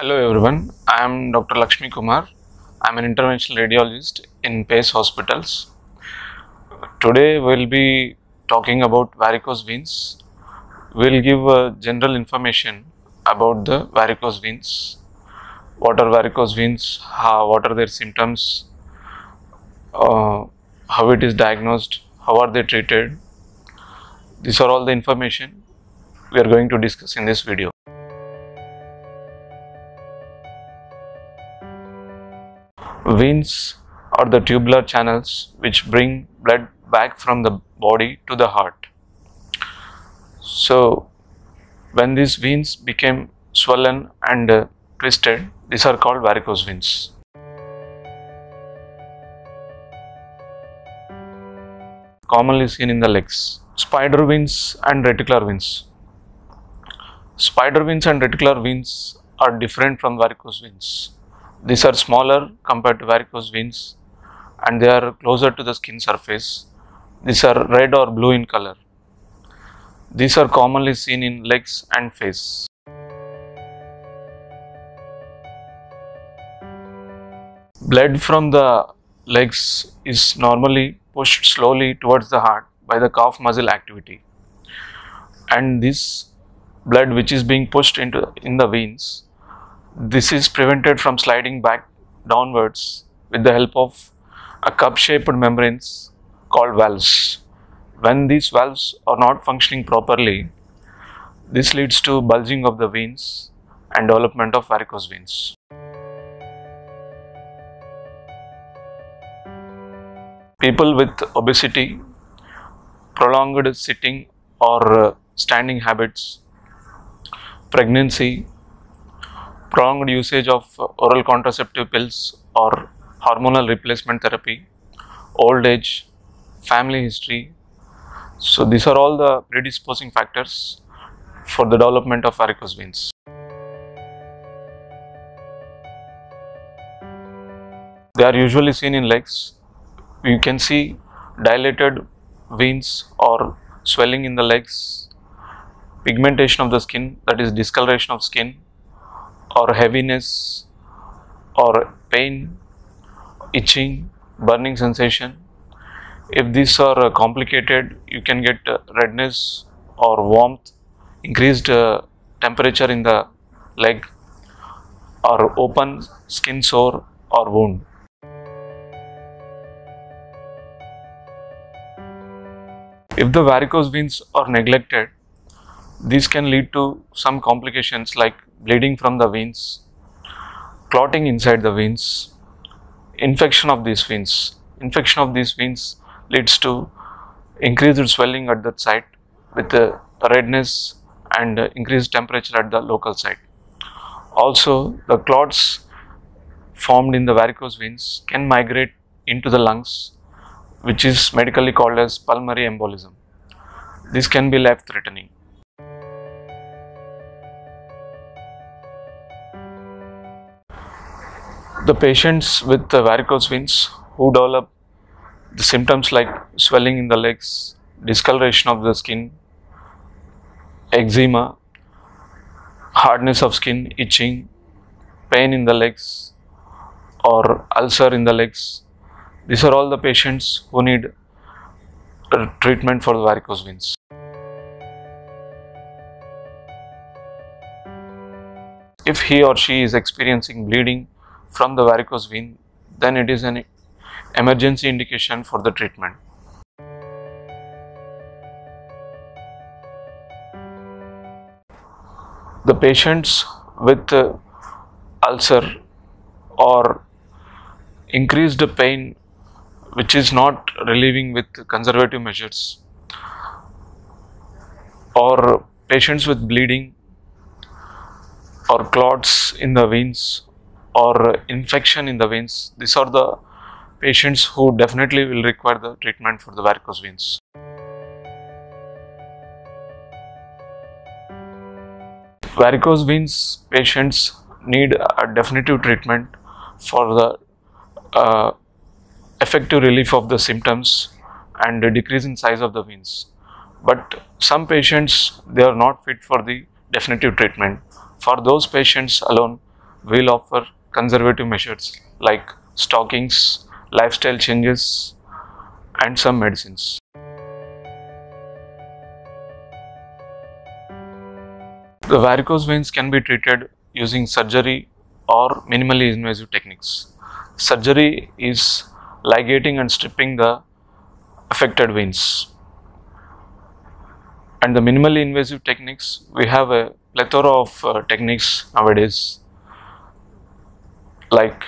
Hello everyone, I am Dr. Lakshmi Kumar. I am an interventional radiologist in PACE Hospitals. Today we will be talking about varicose veins. We will give general information about the varicose veins. What are varicose veins? How, what are their symptoms? Uh, how it is diagnosed? How are they treated? These are all the information we are going to discuss in this video. Veins are the tubular channels which bring blood back from the body to the heart. So, when these veins became swollen and uh, twisted, these are called varicose veins. Commonly seen in the legs. Spider veins and reticular veins. Spider veins and reticular veins are different from varicose veins. These are smaller compared to varicose veins and they are closer to the skin surface. These are red or blue in color. These are commonly seen in legs and face. Blood from the legs is normally pushed slowly towards the heart by the calf muscle activity and this blood which is being pushed into in the veins this is prevented from sliding back downwards with the help of a cup shaped membranes called valves. When these valves are not functioning properly this leads to bulging of the veins and development of varicose veins. People with obesity prolonged sitting or uh, standing habits pregnancy prolonged usage of oral contraceptive pills or hormonal replacement therapy, old age, family history. So, these are all the predisposing factors for the development of varicose veins. They are usually seen in legs. You can see dilated veins or swelling in the legs, pigmentation of the skin, that is discoloration of skin, or heaviness or pain, itching, burning sensation. If these are uh, complicated, you can get uh, redness or warmth, increased uh, temperature in the leg, or open skin sore or wound. If the varicose veins are neglected, these can lead to some complications like bleeding from the veins, clotting inside the veins, infection of these veins. Infection of these veins leads to increased swelling at that site with uh, redness and increased temperature at the local site. Also, the clots formed in the varicose veins can migrate into the lungs, which is medically called as pulmonary embolism. This can be life threatening. The patients with the varicose veins who develop the symptoms like swelling in the legs, discoloration of the skin, eczema, hardness of skin, itching, pain in the legs, or ulcer in the legs. These are all the patients who need treatment for the varicose veins. If he or she is experiencing bleeding from the varicose vein, then it is an emergency indication for the treatment. The patients with uh, ulcer or increased pain which is not relieving with conservative measures or patients with bleeding or clots in the veins or infection in the veins. These are the patients who definitely will require the treatment for the varicose veins. Varicose veins patients need a definitive treatment for the uh, effective relief of the symptoms and decrease in size of the veins. But some patients they are not fit for the definitive treatment. For those patients alone, we'll offer conservative measures like stockings, lifestyle changes, and some medicines. The varicose veins can be treated using surgery or minimally invasive techniques. Surgery is ligating and stripping the affected veins. And the minimally invasive techniques, we have a plethora of uh, techniques nowadays like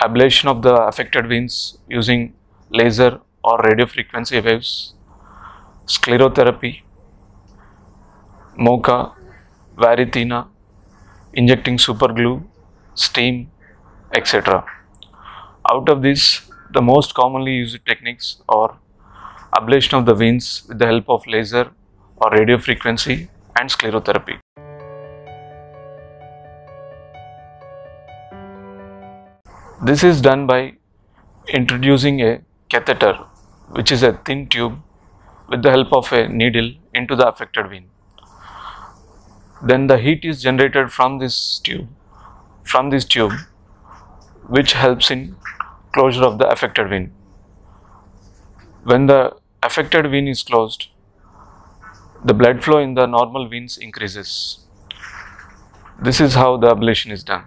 ablation of the affected veins using laser or radio frequency waves, sclerotherapy, MOCA, Varithena, injecting superglue, steam, etc. Out of this, the most commonly used techniques are ablation of the veins with the help of laser or radio frequency and sclerotherapy. This is done by introducing a catheter which is a thin tube with the help of a needle into the affected vein. Then the heat is generated from this tube from this tube which helps in closure of the affected vein. When the affected vein is closed, the blood flow in the normal veins increases. This is how the ablation is done.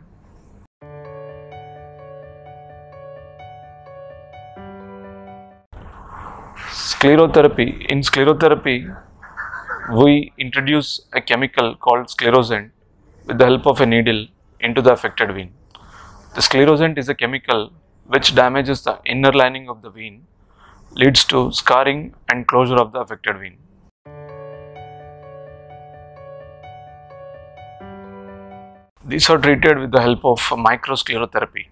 Sclerotherapy. In sclerotherapy, we introduce a chemical called sclerosant with the help of a needle into the affected vein. The sclerosant is a chemical which damages the inner lining of the vein, leads to scarring and closure of the affected vein. These are treated with the help of microsclerotherapy.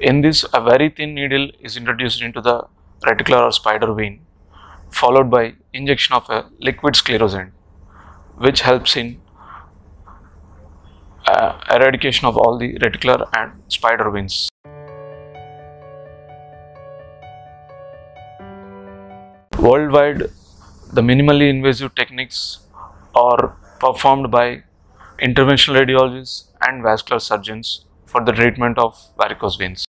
In this, a very thin needle is introduced into the reticular or spider vein, followed by injection of a liquid sclerosant, which helps in uh, eradication of all the reticular and spider veins. Worldwide, the minimally invasive techniques are performed by interventional radiologists and vascular surgeons for the treatment of varicose veins.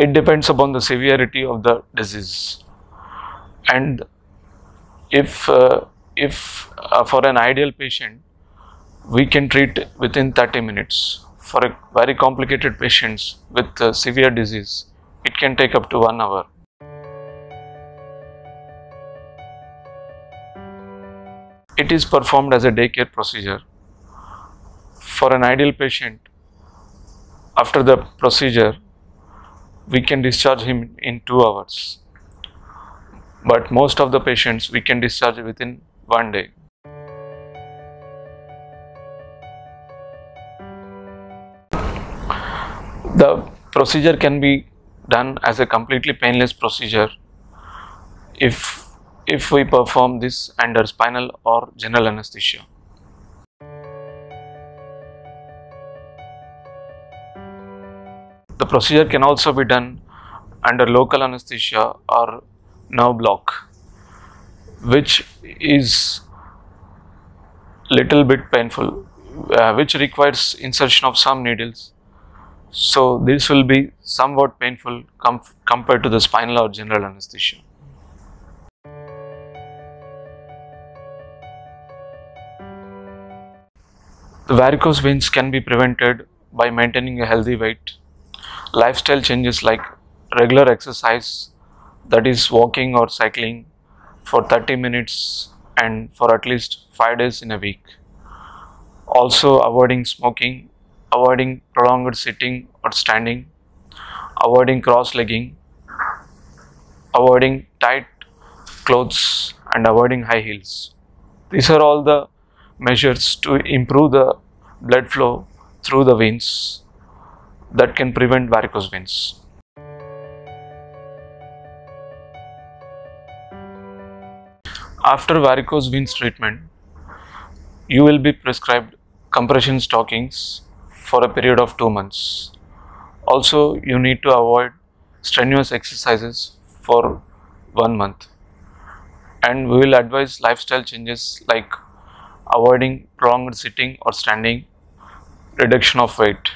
It depends upon the severity of the disease. And if uh, if uh, for an ideal patient we can treat within 30 minutes. For a very complicated patients with uh, severe disease it can take up to 1 hour. It is performed as a daycare procedure. For an ideal patient after the procedure we can discharge him in 2 hours but most of the patients we can discharge within one day. The procedure can be done as a completely painless procedure if if we perform this under spinal or general anesthesia. Procedure can also be done under local anesthesia or nerve block which is little bit painful uh, which requires insertion of some needles. So this will be somewhat painful com compared to the spinal or general anesthesia. The varicose veins can be prevented by maintaining a healthy weight lifestyle changes like regular exercise that is walking or cycling for 30 minutes and for at least 5 days in a week. Also avoiding smoking, avoiding prolonged sitting or standing, avoiding cross-legging, avoiding tight clothes and avoiding high heels. These are all the measures to improve the blood flow through the veins that can prevent varicose veins. After varicose veins treatment, you will be prescribed compression stockings for a period of 2 months. Also, you need to avoid strenuous exercises for 1 month. and we will advise lifestyle changes like avoiding prolonged sitting or standing, reduction of weight,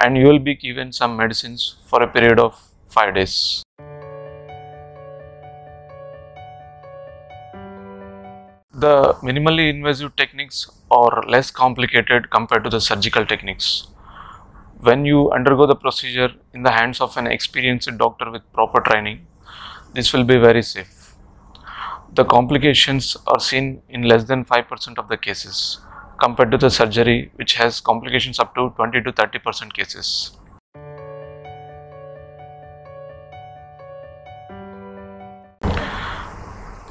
and you will be given some medicines for a period of 5 days. The minimally invasive techniques are less complicated compared to the surgical techniques. When you undergo the procedure in the hands of an experienced doctor with proper training, this will be very safe. The complications are seen in less than 5% of the cases compared to the surgery which has complications up to 20 to 30% cases.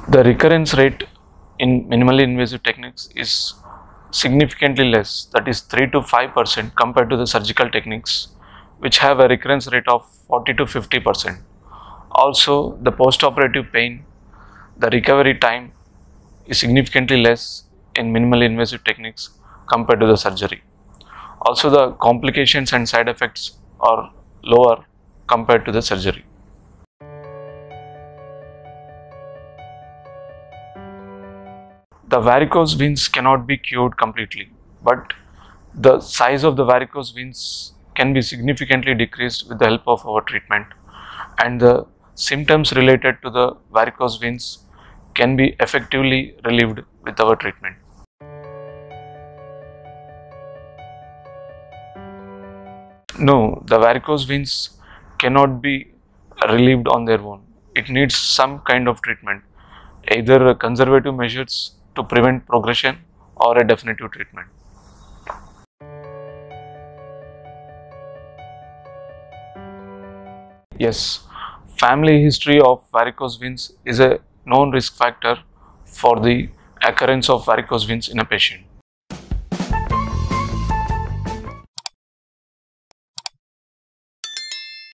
The recurrence rate in minimally invasive techniques is significantly less that is 3 to 5 percent compared to the surgical techniques which have a recurrence rate of 40 to 50 percent. Also the post-operative pain, the recovery time is significantly less in minimally invasive techniques compared to the surgery. Also the complications and side effects are lower compared to the surgery. the varicose veins cannot be cured completely, but the size of the varicose veins can be significantly decreased with the help of our treatment and the symptoms related to the varicose veins can be effectively relieved with our treatment. No, the varicose veins cannot be relieved on their own. It needs some kind of treatment, either conservative measures to prevent progression or a definitive treatment. Yes, family history of varicose veins is a known risk factor for the occurrence of varicose veins in a patient.